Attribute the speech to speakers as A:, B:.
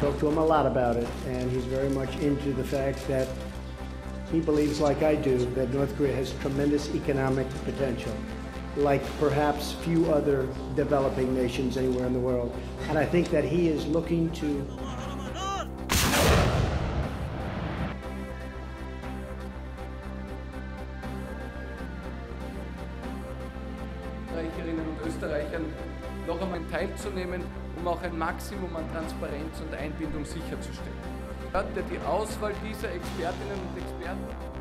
A: talked to him a lot about it, and he's very much into the fact that he believes, like I do, that North Korea has tremendous economic potential, like perhaps few other developing nations anywhere in the world. And I think that he is looking to
B: Österreicherinnen und Österreichern noch einmal teilzunehmen, um auch ein Maximum an Transparenz und Einbindung sicherzustellen. Der die Auswahl dieser Expertinnen und Experten